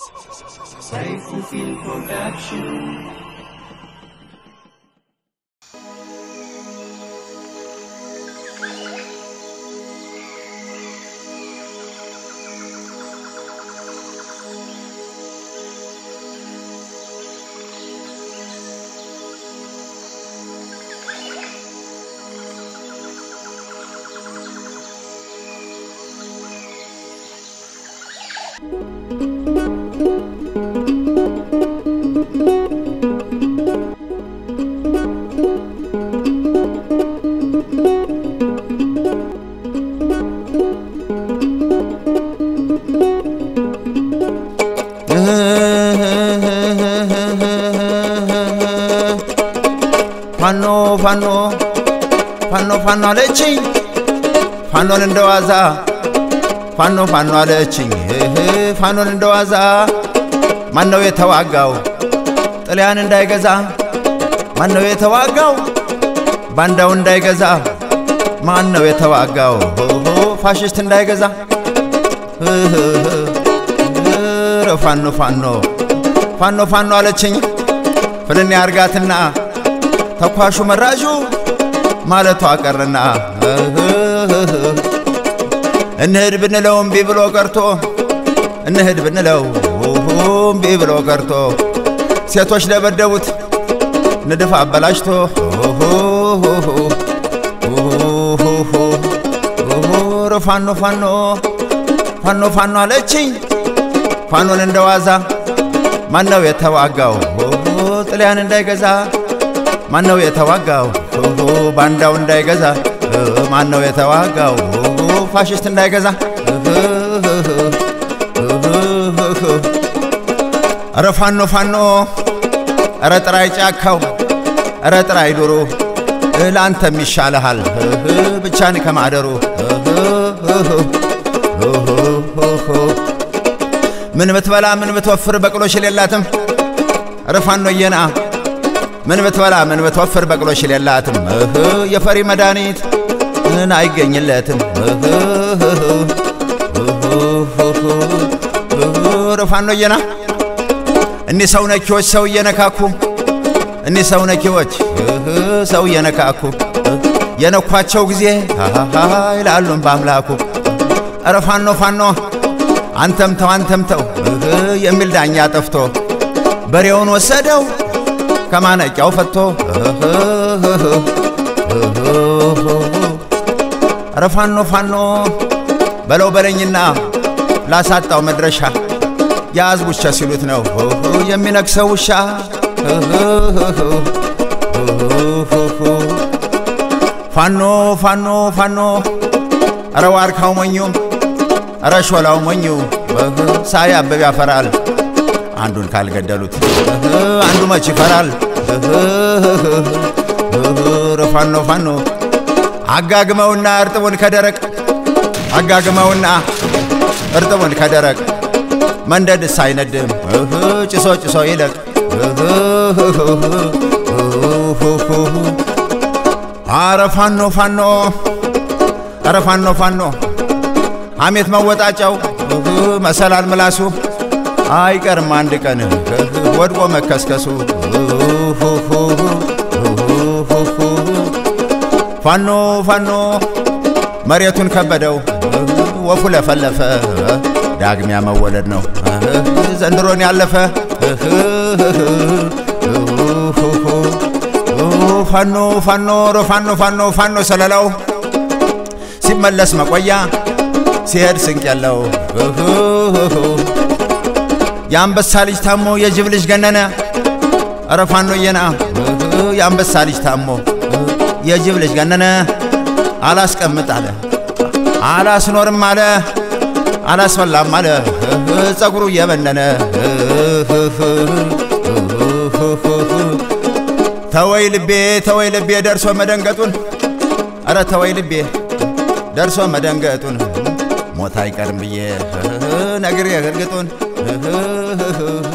Playful Field Production. Thank you. ፋኖ ፋኖ ፋኖ አለችኝ ፋኖን እንደዋዛ ፋኖ ፋኖ አለችኝ ፋኖን እንደዋዛ ማነው የተዋጋው ጥልያን እንዳይገዛ ማነው የተዋጋው ባንዳው እንዳይገዛ ማነው የተዋጋው ፋሽስት እንዳይገዛ ፋኖ ፋኖ ፋኖ ፋኖ አለችኝ ፍልን ያርጋትና ተኳሹ መራዡ ማለቷ ቀረና እንሂድ ብንለው እምቢ ብሎ ቀርቶ እንሂድ ብንለው እምቢ ብሎ ቀርቶ ሴቶች ለበደቡት ንድፍ አበላሽቶ ፋኖ ፋኖ ፋኖ ፋኖ አለችኝ ፋኖን እንደዋዛ ማነው የተዋጋው? ጥልያን እንዳይገዛ ማነው የተዋጋው? ባንዳው እንዳይገዛ። ማነው የተዋጋው? ፋሽስት እንዳይገዛ። ኧረ ፋኖ ፋኖ! ኧረ ጥራይ ጫካው! ኧረ ጥራይ ዱሩ! ለአንተም ይሻልሃል። ብቻን ከማደሩ። ምን ብትበላ ምን ብትወፍር በቅሎሽ የሌላትም። ኧረ ፋኖዬና ምን ብትበላ ምን ብትወፍር በቅሎሽ የሌላትም የፈሪ መድኃኒት ምን አይገኝለትም ፋኖዬና እኒህ ሰው ነኪዎች ሰው እየነካኩ እኒህ ሰው ነኪዎች ሰው እየነካኩ የነኳቸው ጊዜ ይላሉም በአምላኩ ኧረ ፋኖ ፋኖ አንተም ተው አንተም ተው የሚል ዳኛ ጠፍቶ በሬውን ወሰደው ከማነቂያው ፈቶ? ኧረ ፋኖ ፋኖ በለው በለኝና ላሳጣው መድረሻ የአዝ ውሻ ሲሉት ነው የሚነክሰው ውሻ። ፋኖ ፋኖ ፋኖ ኧረ ዋርካው ሞኙ ኧረ ሾላው ሞኙ ሳያብብ ያፈራል አንዱን ካልገደሉት። አንዱ መች ይፈራል? ፋኖ ፋኖ። አጋግመውና እርጥቡን ከደረቅ አጋግመውና እርጥቡን ከደረቅ። መንደድስ አይነድም ጭሶ ጭሶ ይለቅ። አረ ፋኖ ፋኖ አረ ፋኖ ፋኖ። ሐሜት መወጣጫው መሰላል ምላሱ አይቀርም አንድ ቀን። ወድቆ መከስከሱ። ፋኖ ፋኖ መሬቱን ከበደው። ወፉ ለፈለፈ። ዳግሚያ መወለድ ነው። ዘንድሮን ያለፈ። ፋኖ ፋኖ ፋኖ ፋኖ ፋኖ ሰለላው ሲመለስ መቆያ ሲሄድ ስንቅ ያለው የአንበሳ ልጅ ታሞ የጅብ ልጅ ገነነ። ኧረ ፋኖዬና የአንበሳ ልጅ ታሞ የጅብ ልጅ ገነነ። አላስቀምጥ አለ አላስኖርም አለ አላስፈላም አለ። ጸጉሩ እየበነነ ተወይ ልቤ ተወይ ልቤ ደርሶ መደንገጡን። ኧረ ተወይ ልቤ ደርሶ መደንገጡን። ሞት አይቀርም ብዬ ነግሬ እርግጡን oh, oh, oh.